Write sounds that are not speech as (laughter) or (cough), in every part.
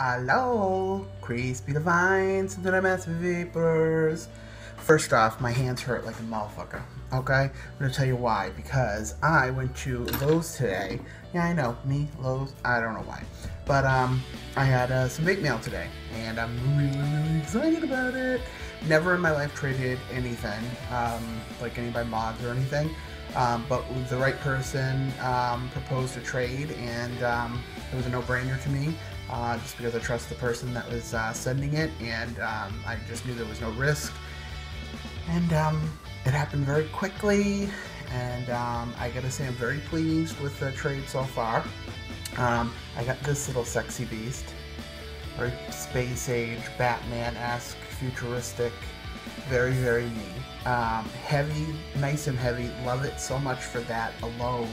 Hello, crispy divines into the massive vapors. First off, my hands hurt like a motherfucker. Okay, I'm gonna tell you why. Because I went to Lowe's today. Yeah, I know, me, Lowe's. I don't know why, but um, I had uh, some vape mail today, and I'm really, really excited about it. Never in my life traded anything, um, like any by mods or anything. Um, but the right person um, proposed a trade, and um, it was a no-brainer to me uh, just because I trust the person that was uh, sending it, and um, I just knew there was no risk. And um, it happened very quickly, and um, I gotta say I'm very pleased with the trade so far. Um, I got this little sexy beast, very space age, Batman-esque, futuristic, very very neat. Um, heavy, nice and heavy. Love it so much for that alone.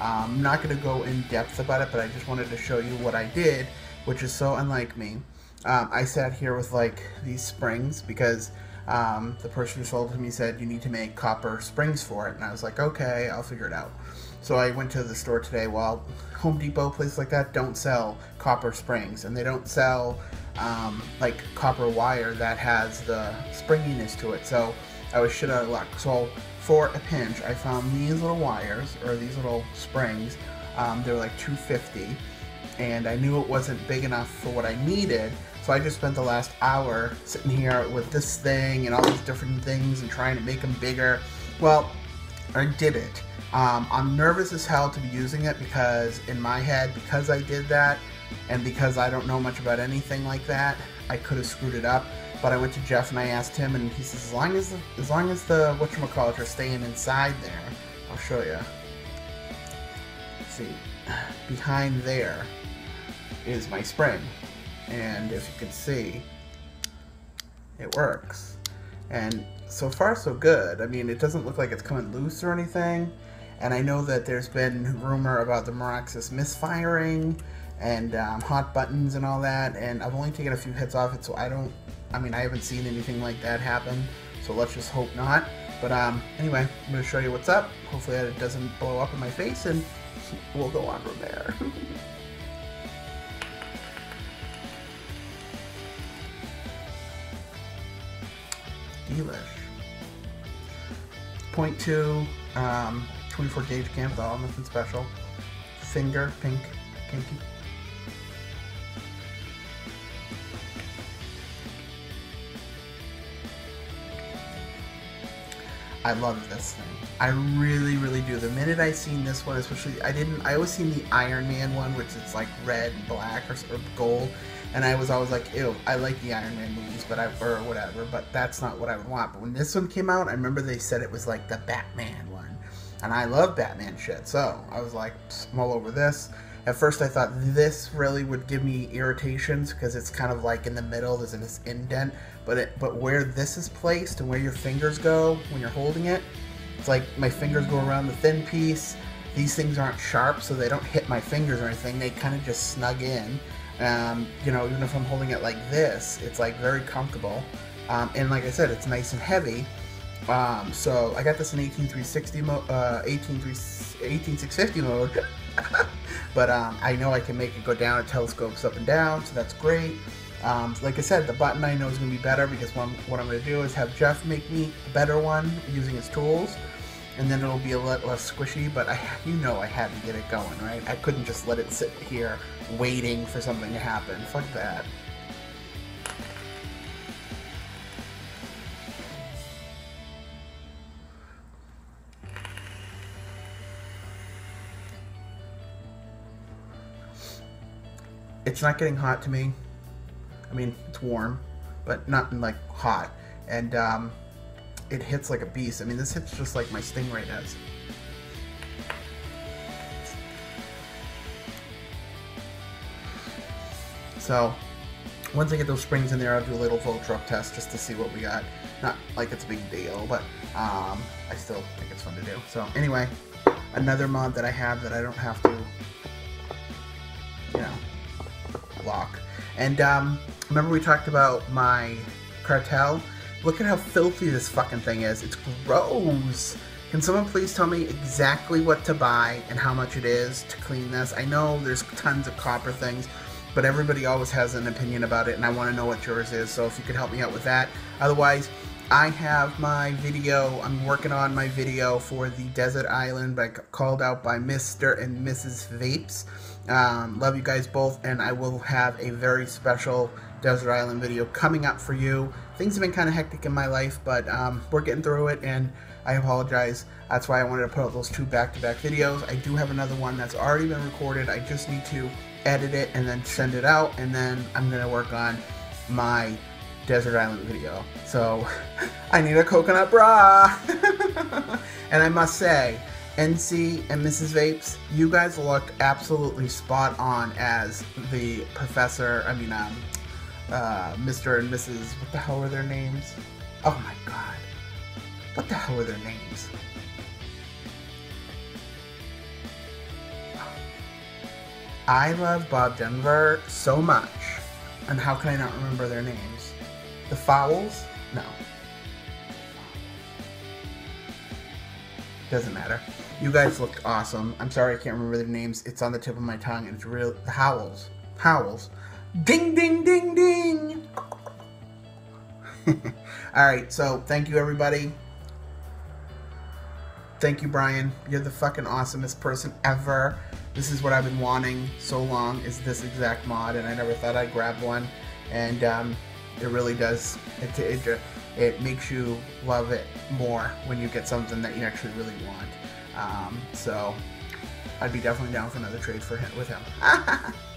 Um, I'm not going to go in depth about it, but I just wanted to show you what I did which is so unlike me. Um, I sat here with like these springs because um, the person who sold it to me said you need to make copper springs for it, and I was like, okay, I'll figure it out. So I went to the store today. Well, Home Depot, places like that, don't sell copper springs, and they don't sell um, like copper wire that has the springiness to it. So I was shit out of luck. So for a pinch, I found these little wires or these little springs. Um, they're like 250 and I knew it wasn't big enough for what I needed. So I just spent the last hour sitting here with this thing and all these different things and trying to make them bigger. Well, I did it. Um, I'm nervous as hell to be using it because in my head, because I did that and because I don't know much about anything like that, I could have screwed it up. But I went to Jeff and I asked him, and he says, as long as the, as long as the whatchamacallit are staying inside there, I'll show you. See, behind there, is my spring. And as you can see, it works. And so far so good. I mean, it doesn't look like it's coming loose or anything. And I know that there's been rumor about the Maraxus misfiring and um, hot buttons and all that. And I've only taken a few hits off it, so I don't, I mean, I haven't seen anything like that happen. So let's just hope not. But um, anyway, I'm going to show you what's up. Hopefully that it doesn't blow up in my face and we'll go on from there. (laughs) delish. Point two, um, 24 gauge Kanthal, nothing special. Finger, pink, kinky. I love this thing. I really, really do. The minute I seen this one, especially, I didn't, I always seen the Iron Man one, which is like red, black, or, or gold and I was always like, ew, I like the Iron Man movies, but I or whatever, but that's not what I would want. But when this one came out, I remember they said it was like the Batman one, and I love Batman shit, so I was like, I'm all over this. At first, I thought this really would give me irritations because it's kind of like in the middle. There's this indent, but it, but where this is placed and where your fingers go when you're holding it, it's like my fingers go around the thin piece. These things aren't sharp, so they don't hit my fingers or anything. They kind of just snug in um, you know, even if I'm holding it like this, it's like very comfortable. Um, and like I said, it's nice and heavy. Um, so I got this in 18360 mode, uh, 18650 mode. but um, I know I can make it go down. It telescopes up and down, so that's great. Um, like I said, the button I know is going to be better because what I'm, what I'm going to do is have Jeff make me a better one using his tools and then it'll be a lot less squishy, but I, you know I had to get it going, right? I couldn't just let it sit here waiting for something to happen. Fuck that. It's not getting hot to me. I mean, it's warm, but not like hot. And um, it hits like a beast. I mean, this hits just like my Stingray does. So, once I get those springs in there, I'll do a little volt drop test just to see what we got. Not like it's a big deal, but um, I still think it's fun to do. So, anyway, another mod that I have that I don't have to, you know, lock. And um, remember we talked about my cartel? Look at how filthy this fucking thing is. It's gross. Can someone please tell me exactly what to buy and how much it is to clean this? I know there's tons of copper things, but everybody always has an opinion about it, and I want to know what yours is. So if you could help me out with that. Otherwise, I have my video. I'm working on my video for the desert island, by, called out by Mr. and Mrs. Vapes. Um, love you guys both, and I will have a very special desert island video coming up for you. Things have been kind of hectic in my life, but um, we're getting through it, and I apologize. That's why I wanted to put out those two back-to-back -back videos. I do have another one that's already been recorded. I just need to edit it and then send it out, and then I'm gonna work on my desert island video. So (laughs) I need a coconut bra. (laughs) and I must say, NC and Mrs. Vapes, you guys looked absolutely spot on as the professor, I mean, um, uh, Mr. and Mrs. What the hell were their names? Oh my god. What the hell were their names? I love Bob Denver so much. And how can I not remember their names? The Fowls? No. Doesn't matter. You guys looked awesome. I'm sorry I can't remember their names. It's on the tip of my tongue and it's real. The Howells. Howells. Ding, ding, ding, ding. (laughs) All right, so thank you, everybody. Thank you, Brian. You're the fucking awesomest person ever. This is what I've been wanting so long is this exact mod, and I never thought I'd grab one. And um, it really does. It, it, it makes you love it more when you get something that you actually really want. Um, so I'd be definitely down for another trade for him with him. (laughs)